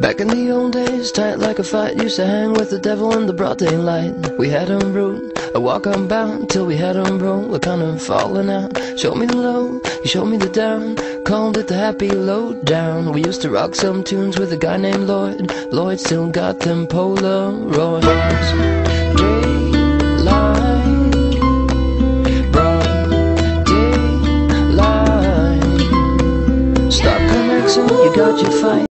Back in the old days, tight like a fight, used to hang with the devil in the broad daylight. We had had 'em rude, a walk on bound, till we had 'em broke, we're kind of falling out. Show me the low, you showed me the down, called it the happy low down. We used to rock some tunes with a guy named Lloyd, Lloyd still got them Polaroids. Daylight, broad daylight. Stop connection, you got your fight.